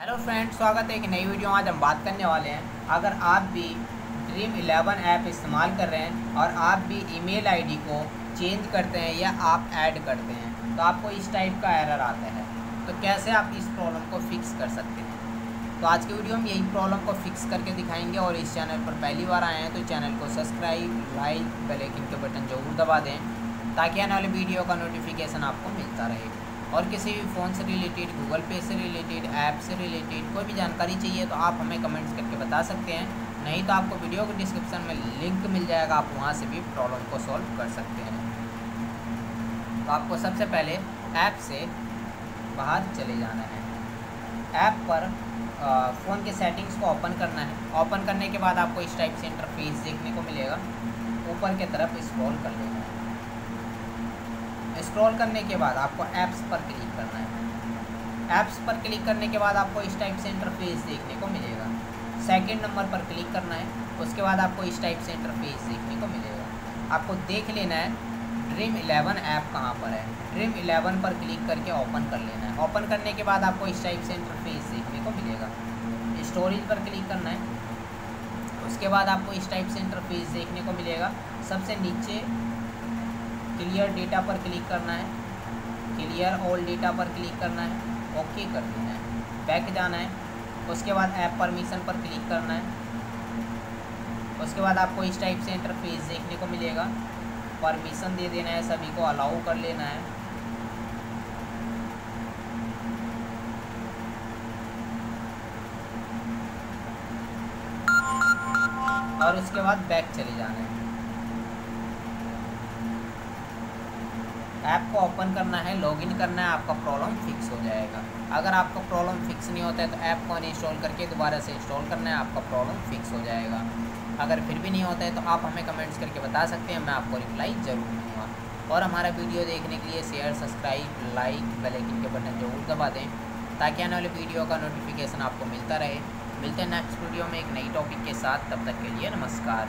Hello friends स्वागत है एक नई वीडियो आज हम बात करने वाले हैं। अगर आप भी ड्रीम 11 ऐप इस्तेमाल कर रहे हैं और आप भी ईमेल आईडी को चेंज करते हैं या आप ऐड करते हैं तो आपको इस टाइप का एरर आता है। तो कैसे आप इस प्रॉब्लम को फिक्स कर सकते हैं? तो आज की वीडियो में यही प्रॉब्लम को फिक्स करके दिखाएँगे और इस चैनल पर पहली बार आए हैं तो चैनल को सब्सक्राइब लाइक बेलाइकिन के बटन ज़रूर दबा दें, ताकि आने वाले वीडियो का नोटिफिकेशन आपको मिलता रहे। और किसी भी फ़ोन से रिलेटेड गूगल पे से रिलेटेड ऐप से रिलेटेड कोई भी जानकारी चाहिए तो आप हमें कमेंट्स करके बता सकते हैं। नहीं तो आपको वीडियो के डिस्क्रिप्शन में लिंक मिल जाएगा, आप वहाँ से भी प्रॉब्लम को सॉल्व कर सकते हैं। तो आपको सबसे पहले ऐप से बाहर चले जाना है। ऐप पर फ़ोन के सेटिंग्स को ओपन करना है। ओपन करने के बाद आपको इस टाइप से इंटरफेस देखने को मिलेगा। ऊपर की तरफ़ स्क्रॉल कर लेना है। स्क्रॉल करने के बाद आपको ऐप्स पर क्लिक करना है। ऐप्स पर क्लिक करने के बाद आपको इस टाइप से इंटरफेस देखने को मिलेगा। सेकंड नंबर पर क्लिक करना है, उसके बाद आपको इस टाइप से इंटरफेस देखने को मिलेगा। आपको देख लेना है ड्रीम 11 ऐप कहाँ पर है? ड्रीम 11 पर क्लिक करके ओपन कर लेना है। ओपन करने के बाद आपको इस टाइप से इंटरफेस देखने को मिलेगा। स्टोरेज पर क्लिक करना है, उसके बाद आपको इस टाइप से इंटरफेस देखने को मिलेगा। सबसे नीचे क्लियर डेटा पर क्लिक करना है। क्लियर ऑल डेटा पर क्लिक करना है। ओके कर देना है। बैक जाना है। उसके बाद ऐप परमिशन पर क्लिक करना है। उसके बाद आपको इस टाइप से इंटरफेस देखने को मिलेगा। परमिशन दे देना है। सभी को अलाउ कर लेना है। और उसके बाद बैक चले जाना है। ऐप को ओपन करना है लॉगिन करना है, आपका प्रॉब्लम फिक्स हो जाएगा। अगर आपका प्रॉब्लम फिक्स नहीं होता है तो ऐप को अनइंस्टॉल करके दोबारा से इंस्टॉल करना है, आपका प्रॉब्लम फिक्स हो जाएगा। अगर फिर भी नहीं होता है तो आप हमें कमेंट्स करके बता सकते हैं, मैं आपको रिप्लाई ज़रूर दूँगा। और हमारा वीडियो देखने के लिए शेयर सब्सक्राइब लाइक बेलाइकिन के बटन ज़रूर दबा दें, ताकि आने वाले वीडियो का नोटिफिकेशन आपको मिलता रहे। मिलते हैं नेक्स्ट वीडियो में एक नई टॉपिक के साथ, तब तक के लिए नमस्कार।